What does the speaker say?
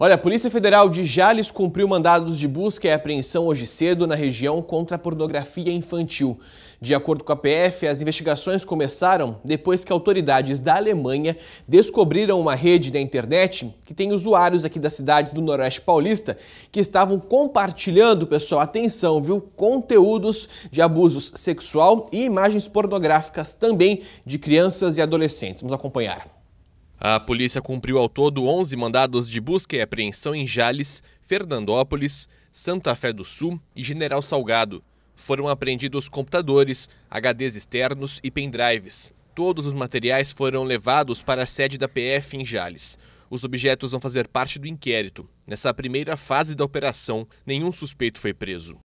Olha, a Polícia Federal de Jales cumpriu mandados de busca e apreensão hoje cedo na região contra a pornografia infantil. De acordo com a PF, as investigações começaram depois que autoridades da Alemanha descobriram uma rede na internet que tem usuários aqui das cidades do Noroeste Paulista que estavam compartilhando, pessoal, atenção, viu, conteúdos de abusos sexual e imagens pornográficas também de crianças e adolescentes. Vamos acompanhar. A polícia cumpriu ao todo 11 mandados de busca e apreensão em Jales, Fernandópolis, Santa Fé do Sul e General Salgado. Foram apreendidos computadores, HDs externos e pendrives. Todos os materiais foram levados para a sede da PF em Jales. Os objetos vão fazer parte do inquérito. Nessa primeira fase da operação, nenhum suspeito foi preso.